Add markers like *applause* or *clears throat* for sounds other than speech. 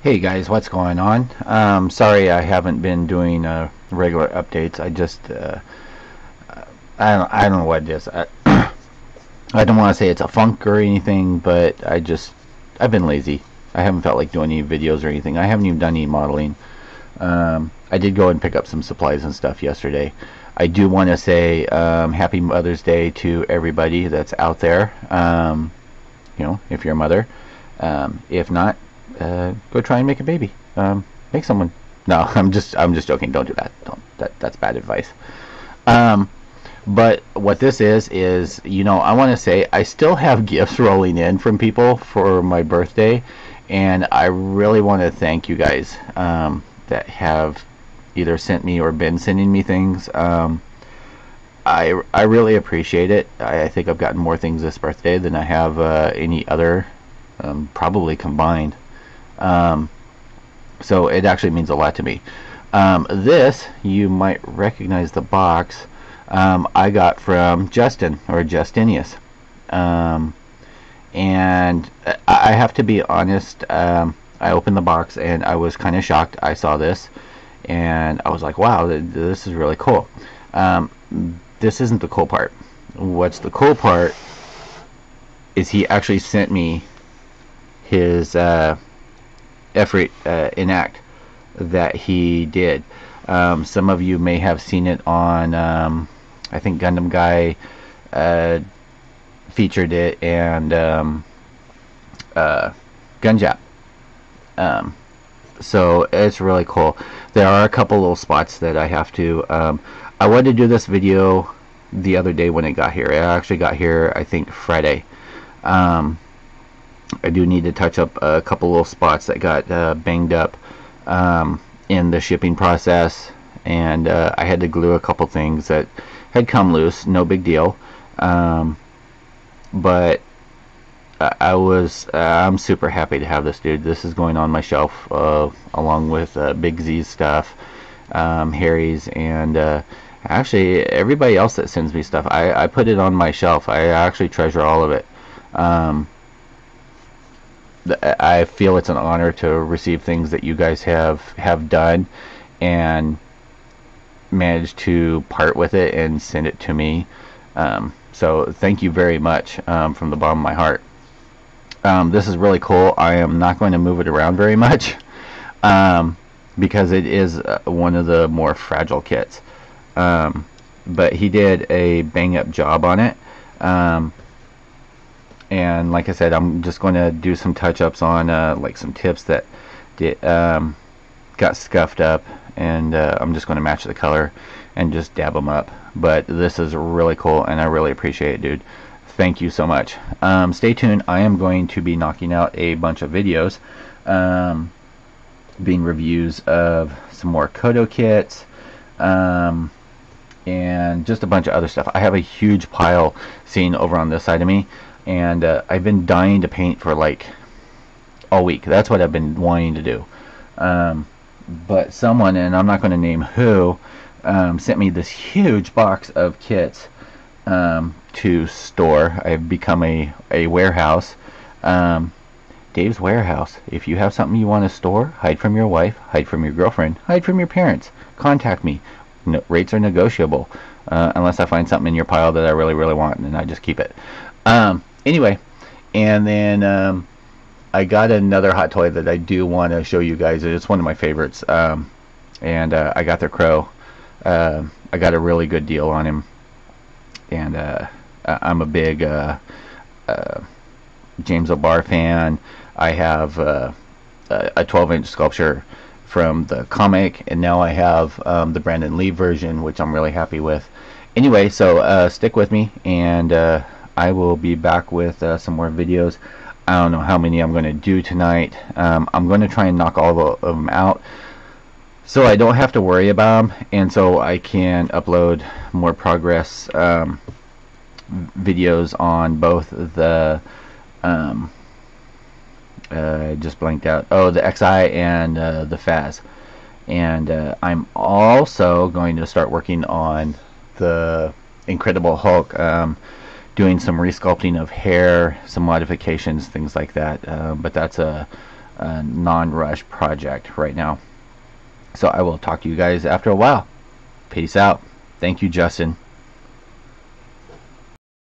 Hey guys, what's going on? Um, sorry I haven't been doing uh, regular updates. I just, uh, I, don't, I don't know what it is. I, *clears throat* I don't want to say it's a funk or anything, but I just, I've been lazy. I haven't felt like doing any videos or anything. I haven't even done any modeling. Um, I did go and pick up some supplies and stuff yesterday. I do want to say um, Happy Mother's Day to everybody that's out there. Um, you know, if you're a mother. Um, if not, uh, go try and make a baby. Um, make someone. No, *laughs* I'm just I'm just joking. Don't do that. Don't. That that's bad advice. Um, but what this is is you know I want to say I still have *laughs* gifts rolling in from people for my birthday, and I really want to thank you guys um, that have either sent me or been sending me things. Um, I, I really appreciate it. I, I, think I've gotten more things this birthday than I have uh, any other, um, probably combined. Um, so it actually means a lot to me. Um, this, you might recognize the box, um, I got from Justin, or Justinius. Um, and I have to be honest, um, I opened the box and I was kind of shocked. I saw this and I was like, wow, this is really cool. Um, this isn't the cool part. What's the cool part is he actually sent me his uh, Efreet uh, enact that he did. Um, some of you may have seen it on, um, I think Gundam Guy uh, featured it, and um, uh, Gunjap. Um, so it's really cool. There are a couple little spots that I have to. Um, I wanted to do this video the other day when it got here. It actually got here, I think, Friday. Um, I do need to touch up a couple little spots that got uh, banged up um, in the shipping process, and uh, I had to glue a couple things that had come loose. No big deal. Um, but I was uh, I'm super happy to have this dude. This is going on my shelf uh, along with uh, Big Z's stuff, um, Harry's, and uh, actually everybody else that sends me stuff I, I put it on my shelf I actually treasure all of it um, I feel it's an honor to receive things that you guys have have done and managed to part with it and send it to me. Um, so thank you very much um, from the bottom of my heart. Um, this is really cool. I am not going to move it around very much um, because it is uh, one of the more fragile kits. Um, but he did a bang up job on it. And like I said, I'm just going to do some touch-ups on uh, like some tips that did, um, got scuffed up and uh, I'm just going to match the color and just dab them up. But this is really cool and I really appreciate it, dude. Thank you so much. Um, stay tuned. I am going to be knocking out a bunch of videos um, being reviews of some more Kodo kits, um, and just a bunch of other stuff. I have a huge pile seen over on this side of me and uh, I've been dying to paint for like all week. That's what I've been wanting to do. Um, but someone, and I'm not going to name who, um, sent me this huge box of kits um, to store. I've become a, a warehouse. Um, Dave's Warehouse. If you have something you want to store, hide from your wife, hide from your girlfriend, hide from your parents. Contact me no, rates are negotiable uh, unless I find something in your pile that I really really want and I just keep it um, anyway and then um, I got another hot toy that I do want to show you guys. It's one of my favorites um, and uh, I got their crow. Uh, I got a really good deal on him. And uh, I'm a big uh, uh, James O'Barr fan. I have a 12 inch sculpture from the comic and now I have um, the Brandon Lee version which I'm really happy with. Anyway so uh, stick with me and uh, I will be back with uh, some more videos I don't know how many I'm going to do tonight um, I'm going to try and knock all of them out so I don't have to worry about them and so I can upload more progress um, videos on both the um, uh, just blanked out. Oh, the XI and uh, the FAS. And uh, I'm also going to start working on the Incredible Hulk, um, doing some resculpting of hair, some modifications, things like that. Uh, but that's a, uh, non-rush project right now. So I will talk to you guys after a while. Peace out. Thank you, Justin.